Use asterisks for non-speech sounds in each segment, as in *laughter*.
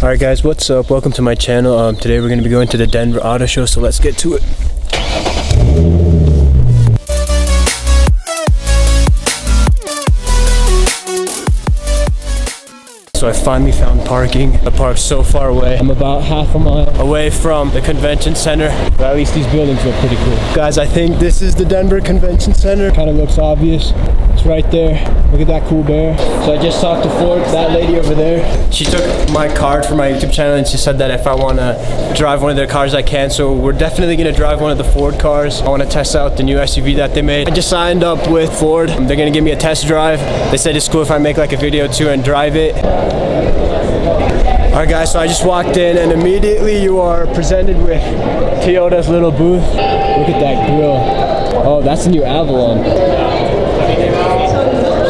Alright guys, what's up? Welcome to my channel. Um, today we're going to be going to the Denver Auto Show, so let's get to it. So I finally found parking. The park's so far away. I'm about half a mile away from the convention center. But at least these buildings look pretty cool. Guys, I think this is the Denver Convention Center. Kind of looks obvious. It's right there. Look at that cool bear. So I just talked to Ford, that lady over there. She took my card for my YouTube channel and she said that if I want to drive one of their cars, I can. So we're definitely going to drive one of the Ford cars. I want to test out the new SUV that they made. I just signed up with Ford. They're going to give me a test drive. They said it's cool if I make like a video too and drive it. Alright guys, so I just walked in and immediately you are presented with Toyota's little booth. Look at that grill. Oh, that's the new Avalon.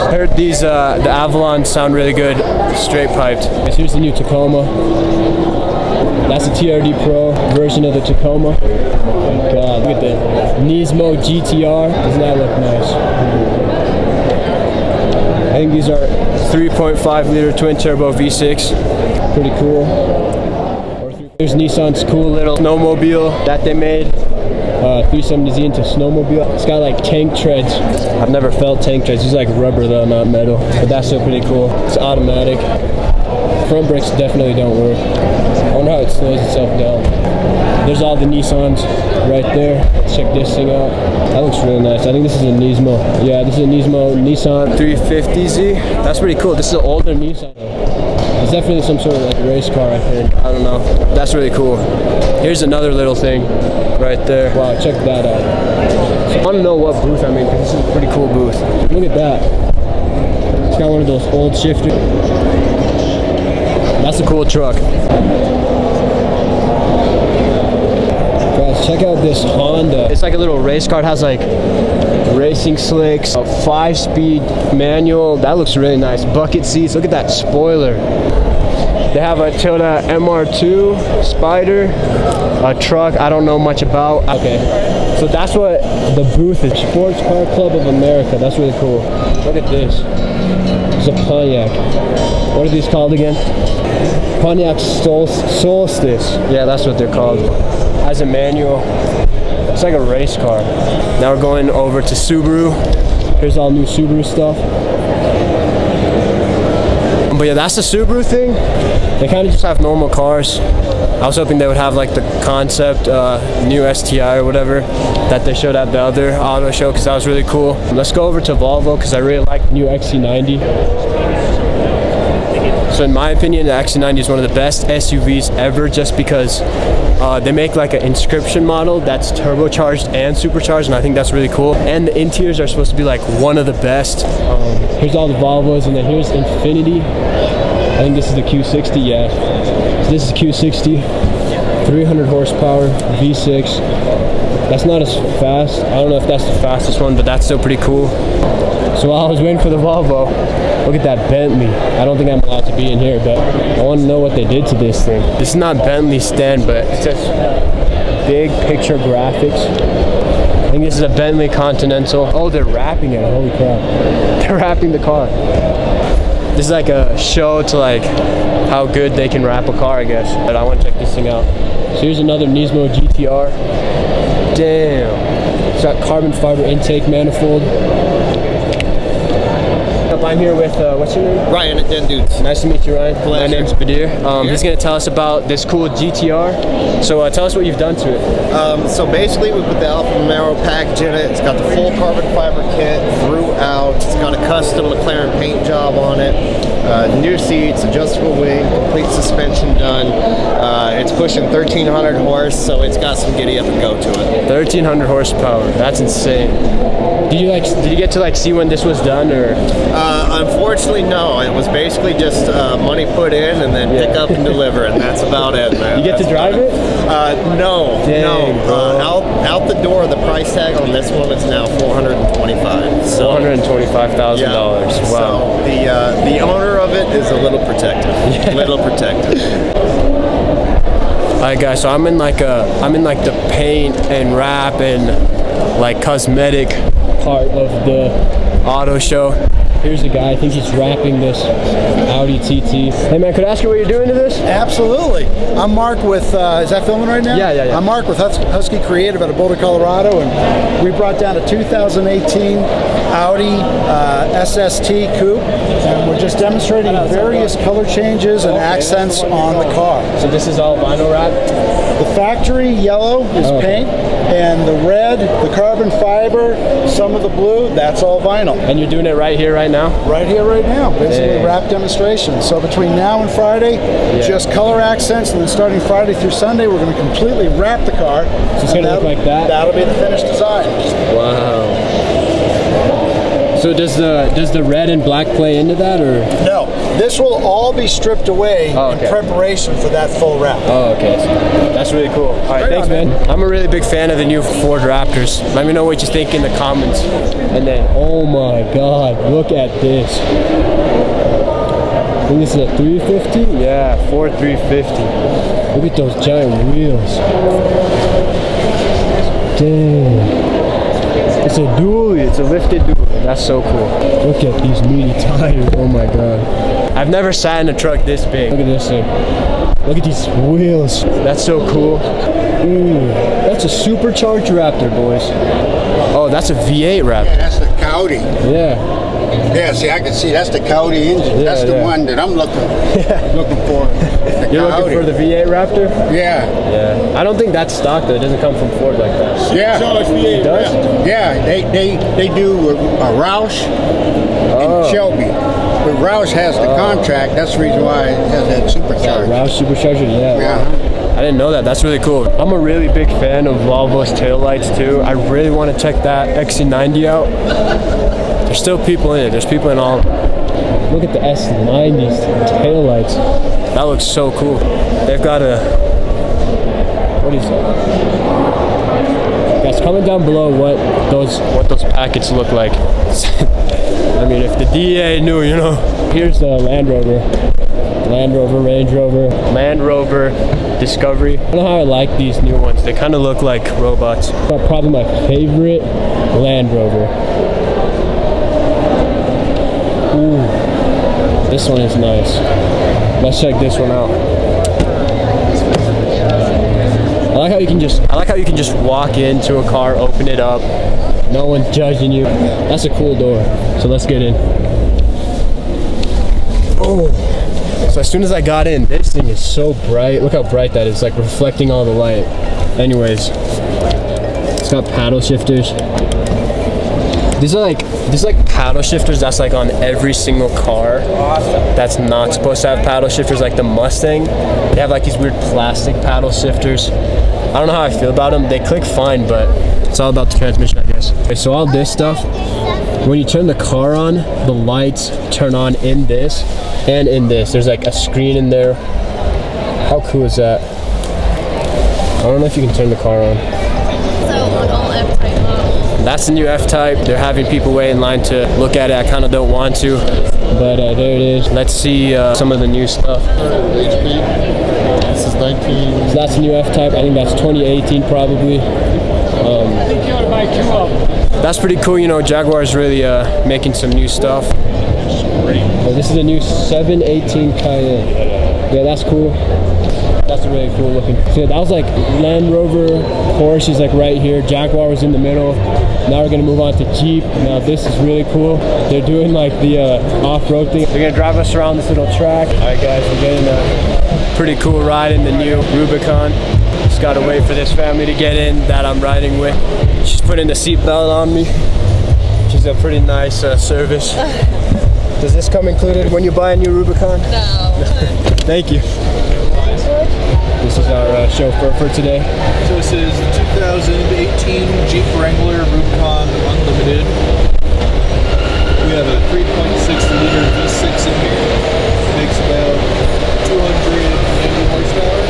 I heard these, uh, the Avalon sound really good, straight piped. Here's the new Tacoma. That's the TRD Pro version of the Tacoma. Oh God, look at the Nismo GTR. Doesn't that look nice? I think these are 3.5 liter twin turbo V6. Pretty cool. There's Nissan's cool little snowmobile that they made. Uh, 370Z into snowmobile. It's got like tank treads. I've never felt tank treads. It's like rubber though, not metal. But that's still pretty cool. It's automatic. Front brakes definitely don't work. I wonder how it slows itself down. There's all the Nissans right there. Let's check this thing out. That looks really nice. I think this is a Nismo. Yeah, this is a Nismo Nissan 350Z. That's pretty cool. This is an older Nissan. It's definitely some sort of like race car, I think. I don't know. That's really cool. Here's another little thing right there. Wow, check that out. So I want to know what booth I'm in because this is a pretty cool booth. Look at that. It's got one of those old shifters. That's a cool truck. Guys, check out this Honda. It's like a little race car. It has like racing slicks, a five-speed manual. That looks really nice. Bucket seats. Look at that spoiler. They have a Toyota MR2 Spider, a truck I don't know much about. Okay, so that's what the booth is. Sports Car Club of America. That's really cool. Look at this. It's a Pontiac. What are these called again? Pontiac Sol Solstice. Yeah, that's what they're called. Has a manual. It's like a race car. Now we're going over to Subaru. Here's all new Subaru stuff. But yeah, that's the Subaru thing. They kind of just have normal cars. I was hoping they would have like the concept uh, new STI or whatever that they showed at the other auto show because that was really cool. Let's go over to Volvo because I really like the new XC90. So in my opinion, the XC90 is one of the best SUVs ever just because uh, they make like an inscription model that's turbocharged and supercharged and I think that's really cool. And the interiors are supposed to be like one of the best. Um, here's all the Volvos and then here's Infiniti. I think this is the Q60, yeah. So this is Q60, 300 horsepower, V6. That's not as fast. I don't know if that's the fastest one, but that's still pretty cool. So while I was waiting for the Volvo, look at that Bentley. I don't think I'm allowed to be in here, but I want to know what they did to this thing. This is not Bentley stand, but it says big picture graphics. I think this is a Bentley Continental. Oh, they're wrapping it. Holy crap. *laughs* They're wrapping the car. This is like a show to like how good they can wrap a car, I guess. But I want to check this thing out. So here's another Nismo GTR. Damn. It's got carbon fiber intake manifold. I'm here with, uh, what's your name? Ryan at Den Dudes. Nice to meet you, Ryan. Pleasure. My name's Badir. Um, he's going to tell us about this cool GTR. So uh, tell us what you've done to it. Um, so basically we put the Alfa Romero package in it. It's got the full carbon fiber kit throughout. It's got a custom McLaren paint job on it. Uh, new seats, adjustable wing, complete suspension done. Uh, it's pushing 1300 horse, so it's got some giddy up and go to it. 1300 horsepower. That's insane. Did you like? Did you get to like see when this was done, or? Uh, unfortunately, no. It was basically just uh, money put in and then pick up and deliver, and that's about it. Man. You get That's to drive it? Uh, no, Dang, no. Uh, out, out the door, the price tag on this one is now 425. So, One hundred twenty-five thousand yeah. dollars. Wow. So the uh, the owner of it is a little protective. Little protective. All right, guys. So I'm in like a, I'm in like the paint and wrap and like cosmetic part of the auto show. Here's the guy. I think he's wrapping this Audi TT. Hey man, could I ask you what you're doing to this? Absolutely. I'm Mark with, uh, is that filming right now? Yeah, yeah, yeah. I'm Mark with Hus- Husky Creative out of Boulder, Colorado, and we brought down a 2018 Audi uh, SST Coupe, and we're just demonstrating various color changes and accents on the car. So this is all vinyl wrap. The factory yellow is Oh, okay. paint, and the red, the carbon fiber, some of the blue, that's all vinyl. And you're doing it right here, right now? Right here, right now, basically Dang. wrap demonstration. So between now and Friday, just color accents, and then starting Friday through Sunday, we're going to completely wrap the car. So it's gonna look like that? That'll be the finished design. Wow. So does the does the red and black play into that or? No, this will all be stripped away Oh, okay. in preparation for that full wrap. Oh, okay. That's really cool. All right, Right thanks, on, man. man. I'm a really big fan of the new Ford Raptors. Let me know what you think in the comments. And then, oh my God, look at this. I think this is a 350? Yeah, Ford 350. Look at those giant wheels. Dang. It's a dually. It's a lifted dually. That's so cool. Look at these meaty tires. Oh my God. I've never sat in a truck this big. Look at this thing. Look at these wheels. That's so cool. Ooh, that's a supercharged Raptor, boys. Oh, that's a V8 Raptor. Yeah, that's the Coyote. Yeah. Yeah, see, I can see that's the Coyote engine. Yeah, that's the yeah. one that I'm looking *laughs* looking for. You're looking for the V8 Raptor? Yeah, Yeah. I don't think that's stock though. It doesn't come from Ford like that. yeah, It does? yeah. They they they do a, a Roush Oh. and Shelby. But Roush has the contract. That's the reason why it has that supercharger. Roush supercharger, yeah. Yeah. I didn't know that. That's really cool. I'm a really big fan of Volvo's taillights too. I really want to check that XC90 out. There's still people in it. There's people in all. Look at the S90's taillights. That looks so cool. They've got a. What is that? Guys, comment down below what those what those packets look like. *laughs* I mean, if the DA knew, you know. Here's the Land Rover. Land Rover, Range Rover, Land Rover, Discovery. I don't know how I like these new ones. They kind of look like robots. But probably my favorite Land Rover. Ooh, this one is nice. Let's check this one out. Like how you can just I like how you can just walk into a car, open it up, no one's judging you. That's a cool door. So let's get in. Oh. So as soon as I got in, this thing is so bright. Look how bright that is, like reflecting all the light. Anyways, it's got paddle shifters. These are like these are like paddle shifters that's like on every single car that's not supposed to have paddle shifters like the Mustang. They have like these weird plastic paddle shifters. I don't know how I feel about them. They click fine, but it's all about the transmission, I guess. Okay, so all this stuff, when you turn the car on, the lights turn on in this and in this. There's like a screen in there. How cool is that? I don't know if you can turn the car on. That's the new F-Type. They're having people wait in line to look at it. I kind of don't want to, but uh, there it is. Let's see uh, some of the new stuff. This is 19. So that's the new F-Type. I think that's 2018 probably. Um, I think you ought to buy a Q up. that's pretty cool. You know, Jaguar's really uh, making some new stuff. This is a new 718 Cayman. Yeah, that's cool. That's really cool looking. So that was like Land Rover, Porsche is like right here. Jaguar was in the middle. Now we're gonna move on to Jeep. Now this is really cool. They're doing like the uh, off-road thing. They're gonna drive us around this little track. All right, guys, we're getting a pretty cool ride in the new Rubicon. Just gotta wait for this family to get in that I'm riding with. She's putting the seatbelt on me. She's a pretty nice uh, service. *laughs* Does this come included when you buy a new Rubicon? No. *laughs* Thank you. This is our uh, chauffeur for today. So this is the 2018 Jeep Wrangler Rubicon Unlimited. We have a 3.6 liter V6 in here. It Makes about 290 horsepower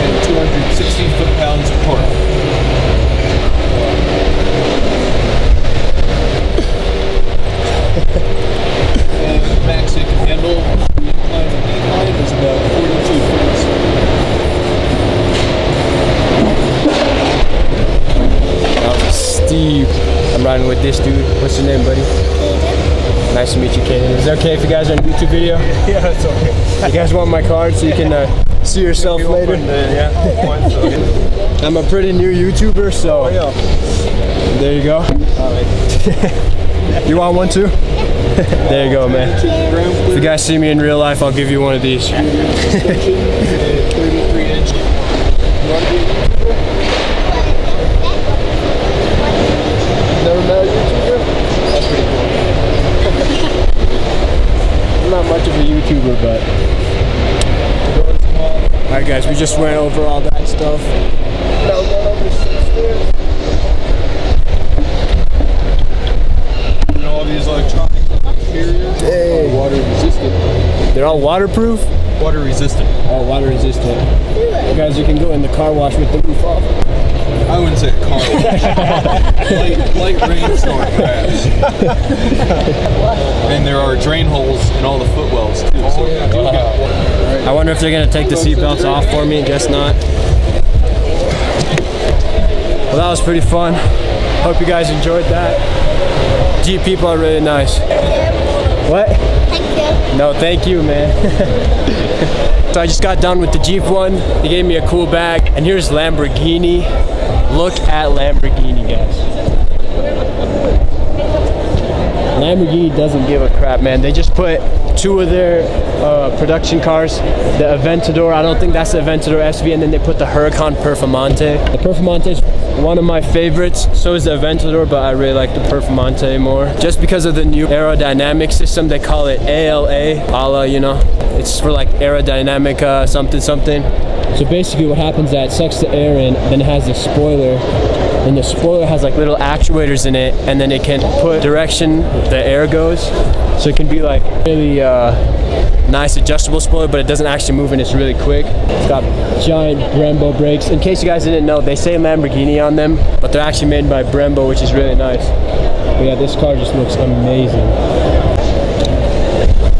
and 260 foot-pounds of torque. and the max it can handle, the incline and decline is about 42 feet. That was steep. I'm riding with this dude. What's your name, buddy? Nice to meet you, Kaden. Is it okay if you guys are in a YouTube video? *laughs* Yeah, it's okay. You guys want my card so you can uh, see yourself later? Yeah. I'm a pretty new YouTuber, so oh, yeah. there you go. *laughs* you want one too? there you go, man. If you guys see me in real life, I'll give you one of these. *laughs* 33 inch. Never met a YouTuber? That's pretty cool. I'm not much of a YouTuber, but. Alright, guys, we just went over all that stuff. Now we're going over some stairs. And all these electronic barriers Hey. are water resistant. They're all waterproof? Water resistant. All water resistant. Guys, you can go in the car wash with the roof off. I wouldn't say car wash. *laughs* light, light rainstorm perhaps. *laughs* and there are drain holes in all the footwells too. So if you do get I wonder if they're gonna take the seatbelts off for me. Guess not. Well, that was pretty fun. Hope you guys enjoyed that. Jeep people are really nice. What? Thank you. No, thank you, man. *laughs* so I just got done with the Jeep one. They gave me a cool bag. And here's Lamborghini. Look at Lamborghini, guys. Lamborghini doesn't give a crap, man. They just put two of their uh, production cars, the Aventador. I don't think that's the Aventador SV, and then they put the Huracan Performante. The Performante is one of my favorites. So is the Aventador, but I really like the Performante more, just because of the new aerodynamic system. They call it ALA, ALA, you know. It's for like aerodynamic uh, something something. So basically, what happens is that it sucks the air in, then it has a spoiler and the spoiler has like little actuators in it and then it can put direction the air goes so it can be like really uh, nice adjustable spoiler but it doesn't actually move and it's really quick it's got giant brembo brakes in case you guys didn't know they say lamborghini on them but they're actually made by brembo which is really nice but yeah this car just looks amazing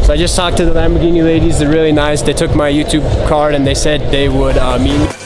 so I just talked to the Lamborghini ladies. They're really nice. They took my YouTube card and they said they would uh, meet me.